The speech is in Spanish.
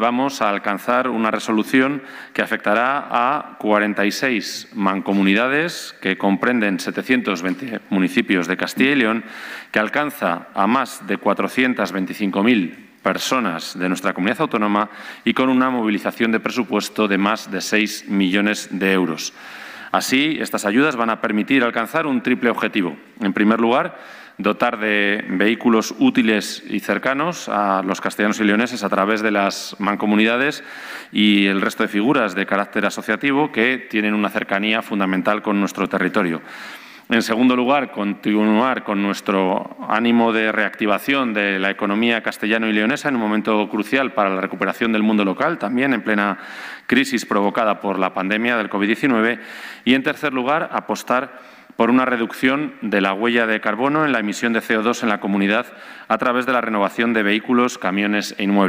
Vamos a alcanzar una resolución que afectará a 46 mancomunidades que comprenden 720 municipios de Castilla y León, que alcanza a más de 425.000 personas de nuestra comunidad autónoma y con una movilización de presupuesto de más de 6 millones de euros. Así, estas ayudas van a permitir alcanzar un triple objetivo. En primer lugar, dotar de vehículos útiles y cercanos a los castellanos y leoneses a través de las mancomunidades y el resto de figuras de carácter asociativo que tienen una cercanía fundamental con nuestro territorio. En segundo lugar, continuar con nuestro ánimo de reactivación de la economía castellano y leonesa en un momento crucial para la recuperación del mundo local, también en plena crisis provocada por la pandemia del COVID-19. Y, en tercer lugar, apostar por una reducción de la huella de carbono en la emisión de CO2 en la comunidad a través de la renovación de vehículos, camiones e inmuebles.